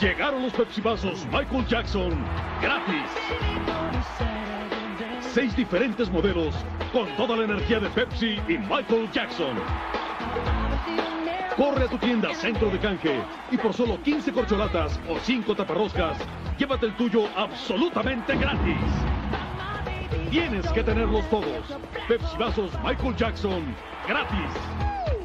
Llegaron los Pepsi Vasos Michael Jackson gratis. Seis diferentes modelos con toda la energía de Pepsi y Michael Jackson. Corre a tu tienda Centro de Canje y por solo 15 corcholatas o 5 taparroscas, llévate el tuyo absolutamente gratis. Tienes que tenerlos todos. Pepsi Vasos Michael Jackson gratis.